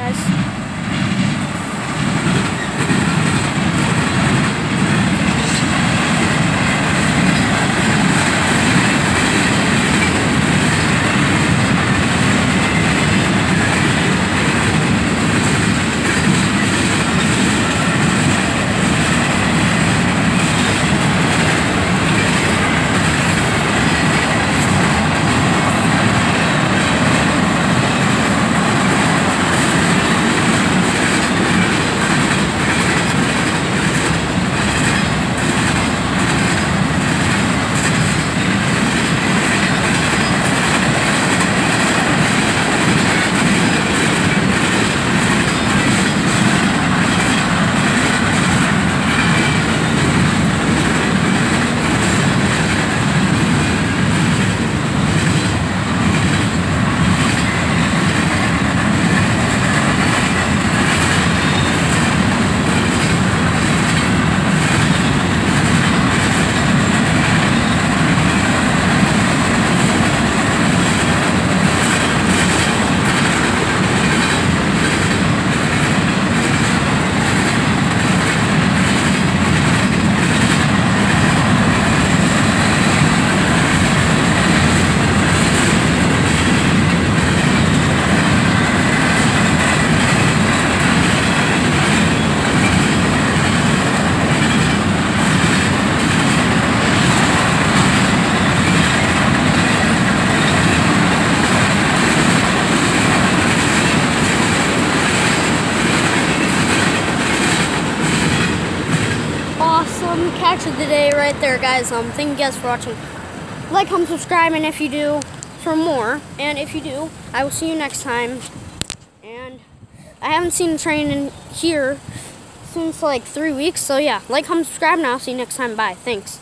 Guys. Awesome catch of the day right there, guys. Um, thank you guys for watching. Like, comment, subscribe, and if you do, for more. And if you do, I will see you next time. And I haven't seen the train in here since like three weeks. So yeah, like, comment, subscribe, and I'll see you next time. Bye. Thanks.